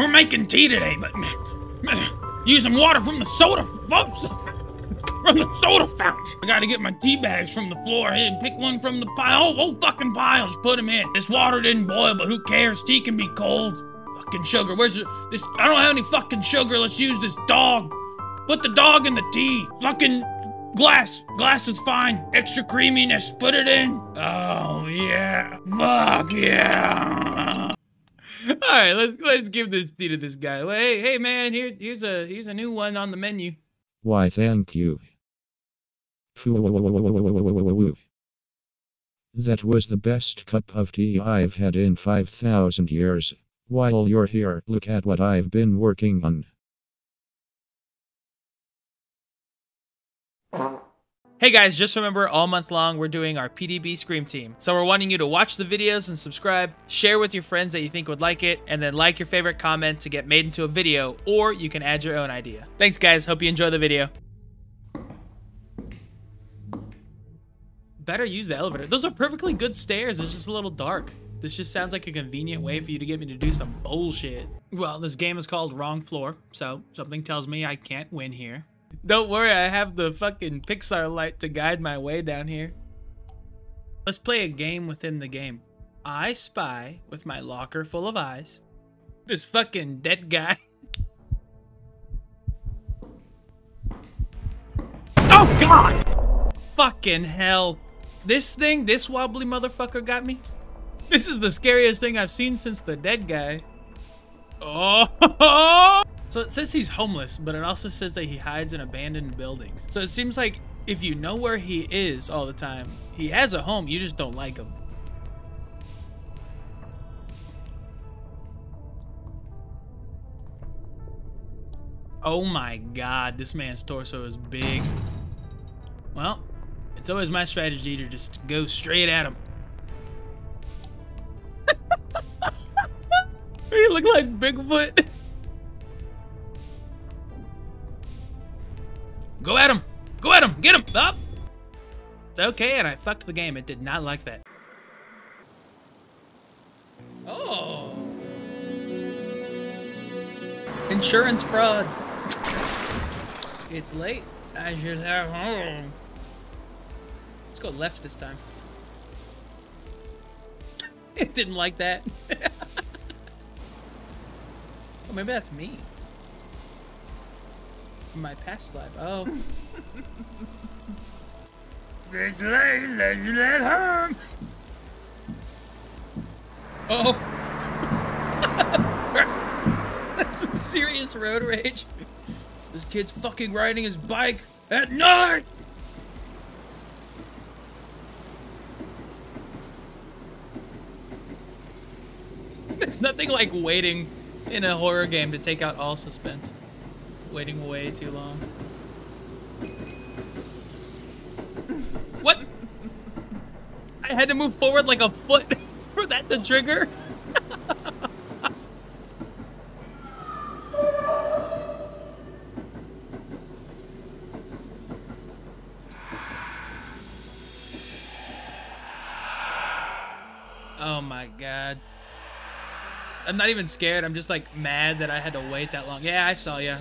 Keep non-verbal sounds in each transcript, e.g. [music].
We're making tea today, but using water from the soda. From the soda fountain. I gotta get my tea bags from the floor and pick one from the pile. Oh, fucking pile. Just put them in. This water didn't boil, but who cares? Tea can be cold. Fucking sugar. Where's the, this? I don't have any fucking sugar. Let's use this dog. Put the dog in the tea. Fucking glass. Glass is fine. Extra creaminess. Put it in. Oh yeah. Fuck yeah. [laughs] All right, let's let's give this tea to this guy. Well, hey, hey, man, here, here's a here's a new one on the menu. Why, thank you. That was the best cup of tea I've had in 5,000 years. While you're here, look at what I've been working on. Hey guys, just remember all month long we're doing our PDB Scream Team. So we're wanting you to watch the videos and subscribe, share with your friends that you think would like it, and then like your favorite comment to get made into a video, or you can add your own idea. Thanks guys, hope you enjoy the video. Better use the elevator. Those are perfectly good stairs, it's just a little dark. This just sounds like a convenient way for you to get me to do some bullshit. Well, this game is called Wrong Floor, so something tells me I can't win here. Don't worry, I have the fucking Pixar light to guide my way down here. Let's play a game within the game. I spy with my locker full of eyes. This fucking dead guy. [laughs] Oh god! Fucking hell. This thing, this wobbly motherfucker got me. This is the scariest thing I've seen since the dead guy. Oh! [laughs] So it says he's homeless, but it also says that he hides in abandoned buildings. So it seems like if you know where he is all the time, he has a home, you just don't like him. Oh my god, this man's torso is big. Well, it's always my strategy to just go straight at him. [laughs] he look like Bigfoot. [laughs] Go at him! Go at him! Get him! Up! Okay, and I fucked the game. It did not like that. Oh! Insurance fraud. It's late. I should have home. Let's go left this time. [laughs] It didn't like that. [laughs] oh, maybe that's me from my past life. Oh. [laughs] this you let home. Oh. [laughs] That's some serious road rage. This kid's fucking riding his bike at night. It's nothing like waiting in a horror game to take out all suspense waiting way too long. [laughs] what? I had to move forward like a foot [laughs] for that to trigger? [laughs] oh my god. I'm not even scared. I'm just like mad that I had to wait that long. Yeah, I saw you.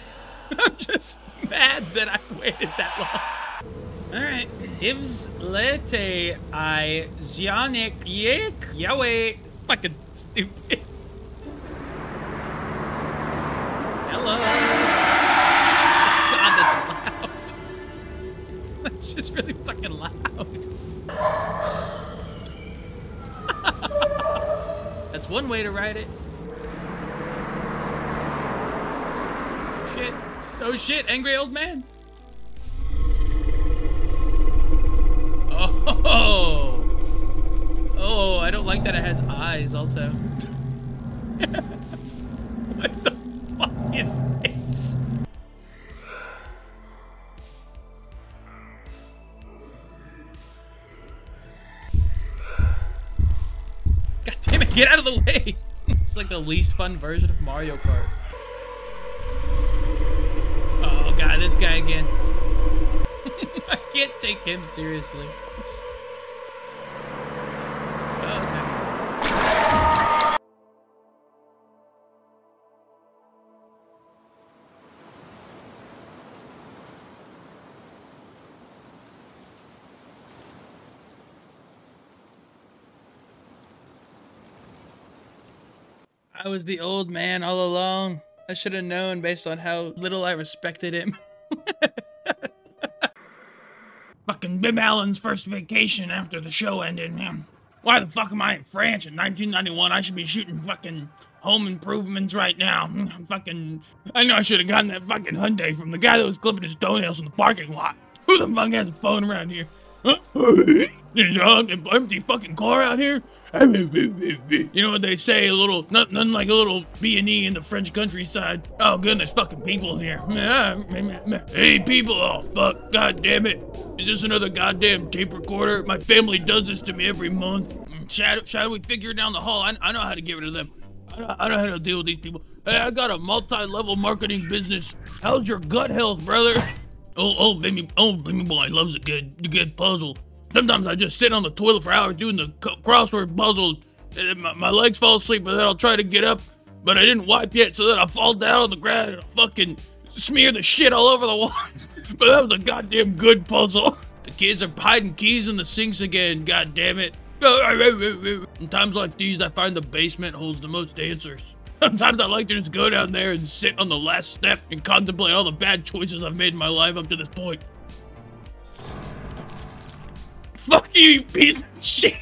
[laughs] I'm just mad that I waited that long. All right. Ivs lete i zianik yik Yahweh. Fucking stupid. Hello. [laughs] God, that's loud. [laughs] That's just really fucking loud. That's one way to ride it. Shit. Oh shit, angry old man. Oh. Oh, I don't like that it has eyes also. [laughs] what the fuck is this? [laughs] get out of the way! [laughs] it's like the least fun version of Mario Kart. Oh god, this guy again. [laughs] I can't take him seriously. I was the old man all along. I should have known based on how little I respected him. [laughs] Fucking Bim Allen's first vacation after the show ended. Why the fuck am I in France in 1991? I should be shooting fucking home improvements right now. [laughs] fucking, I know I should have gotten that fucking Hyundai from the guy that was clipping his toenails in the parking lot. Who the fuck has a phone around here? [laughs] An empty fucking car out here. You know what they say? A little, nothing like a little B and E in the French countryside. Oh goodness, fucking people here. Hey people, oh fuck, god damn it. Is this another goddamn tape recorder? My family does this to me every month. Shadow, Shadow, we figure down the hall. I, I know how to get rid of them. I I know how to deal with these people. Hey, I got a multi-level marketing business. How's your gut health, brother? Oh, oh, baby, oh, baby boy loves a good, good puzzle. Sometimes I just sit on the toilet for hours doing the crossword puzzle. And my, my legs fall asleep, but then I'll try to get up, but I didn't wipe yet, so then I fall down on the ground and I fucking smear the shit all over the walls. [laughs] but that was a goddamn good puzzle. [laughs] The kids are hiding keys in the sinks again, god damn it. [laughs] In times like these, I find the basement holds the most answers. Sometimes I like to just go down there and sit on the last step and contemplate all the bad choices I've made in my life up to this point. Fuck you, you piece of shit!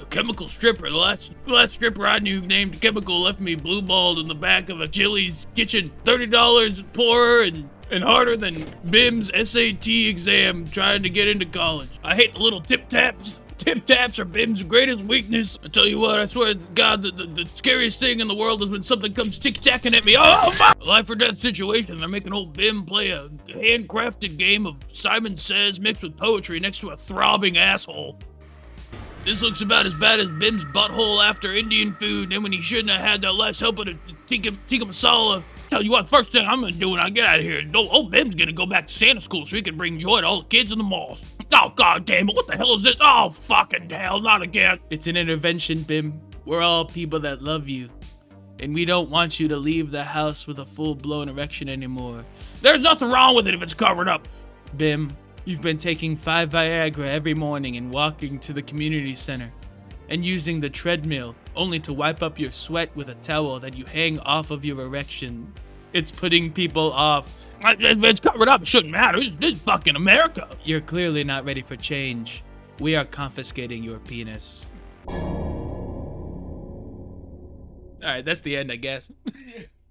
The chemical stripper, the last, last stripper I knew named Chemical left me blue balled in the back of a Chili's kitchen. $30 poorer and, and harder than Bim's SAT exam trying to get into college. I hate the little tip taps Tip taps are Bim's greatest weakness. I tell you what, I swear to God, the, the, the scariest thing in the world is when something comes tick-tacking at me. Oh, fuck! Life or death situation. They're making old Bim play a handcrafted game of Simon Says mixed with poetry next to a throbbing asshole. This looks about as bad as Bim's butthole after Indian food, and when he shouldn't have had that last helping of tikka, masala. Tell you what, first thing I'm gonna do when I get out of here is old Bim's gonna go back to Santa school so he can bring joy to all the kids in the malls. Oh, god damn it, what the hell is this? Oh, fucking hell, not again. It's an intervention, Bim. We're all people that love you. And we don't want you to leave the house with a full-blown erection anymore. There's nothing wrong with it if it's covered up. Bim, you've been taking five Viagra every morning and walking to the community center. And using the treadmill, only to wipe up your sweat with a towel that you hang off of your erection. It's putting people off it's covered up. It shouldn't matter. This, this is fucking America. You're clearly not ready for change. We are confiscating your penis. All right, that's the end, I guess. [laughs]